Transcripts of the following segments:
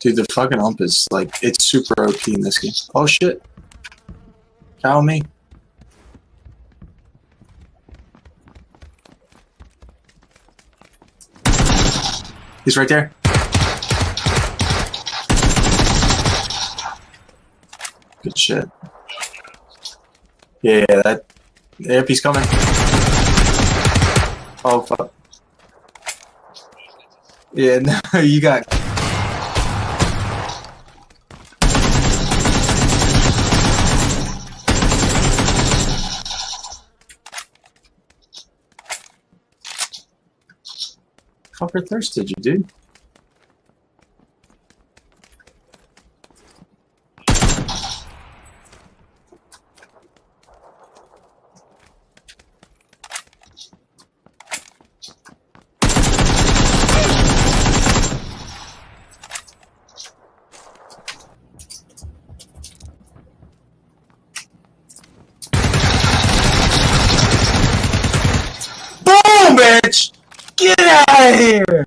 Dude, the fucking ump is like it's super OP in this game. Oh shit. Cow me. He's right there. Good shit. Yeah, that. Yep, he's coming. Oh fuck. Yeah, no, you got. Fucker thirsted you, dude. Boom, bitch! Get out of here!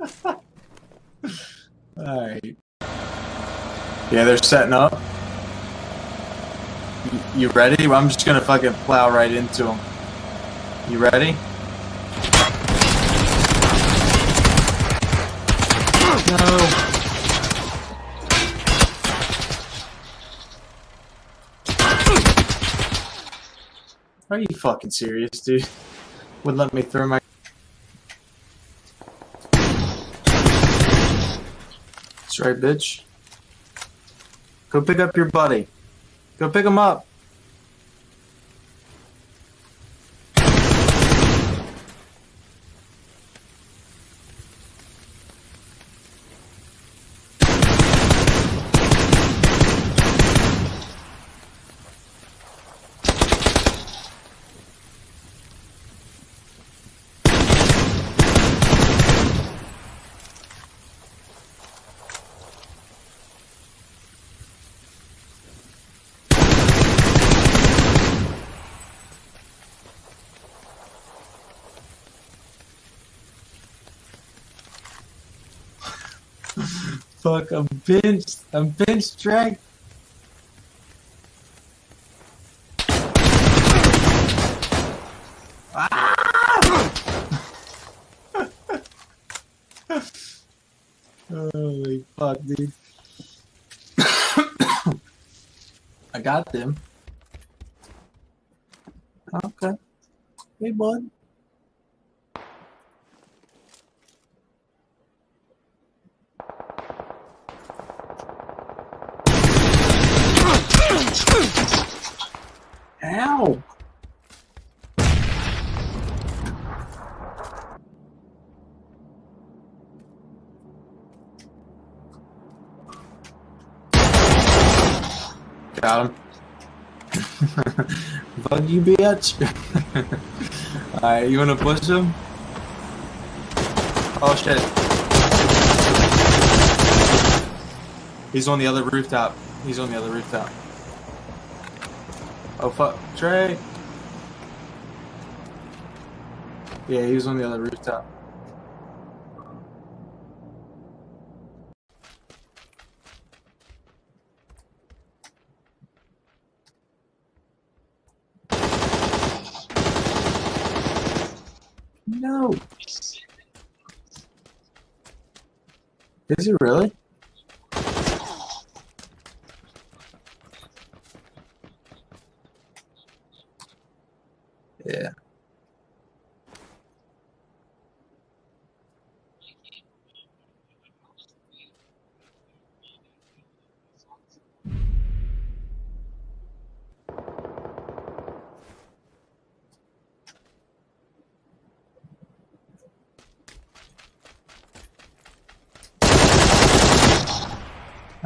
Alright. Yeah, they're setting up. You, ready? Well, I'm just gonna fucking plow right into them. You ready? No. Are you fucking serious, dude? Would let me throw my. That's right, bitch. Go pick up your buddy. Go pick him up. Fuck, I'm bench. I'm bench drag. Ah! Holy fuck, dude. I got them. Okay. Hey, bud. Got him. Fuck you, bitch. Alright, you wanna push him? Oh shit. He's on the other rooftop. He's on the other rooftop. Oh fuck, Trey. Yeah, he was on the other rooftop. Is he really? Yeah.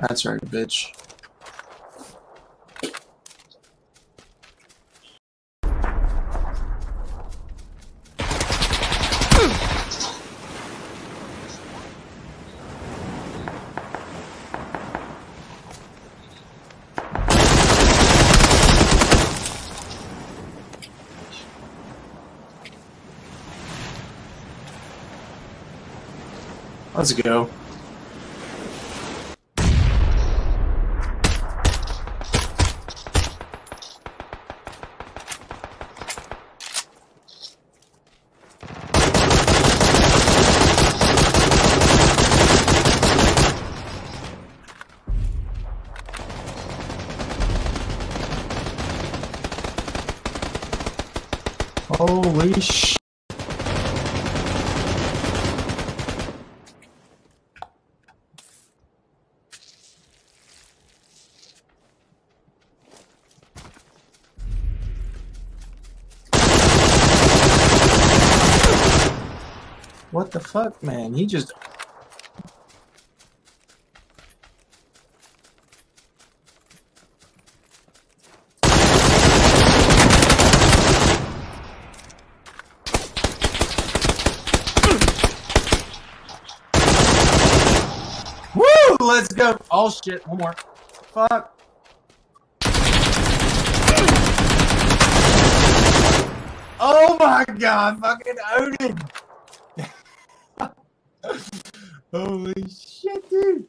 That's right, bitch. Let's go. Holy sh! What the fuck, man? He just Woo! Let's go. Oh shit, one more. Fuck. Oh my god, fucking Odin! Holy shit, dude!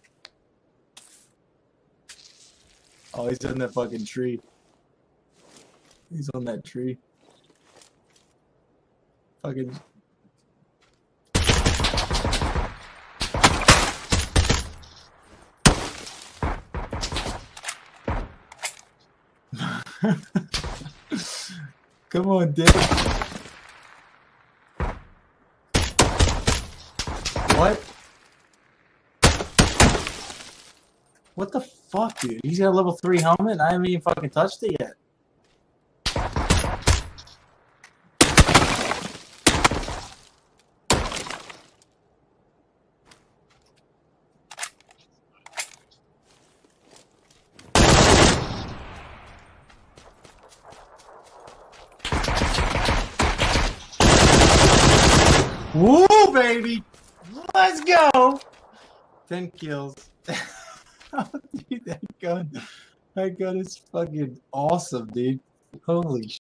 Oh, he's in that fucking tree. He's on that tree. Fucking Come on, Dick. What? What the fuck, dude? He's got a level 3 helmet and I haven't even fucking touched it yet. Woo, baby! Let's go! 10 kills. dude, that gun, that gun is fucking awesome, dude. Holy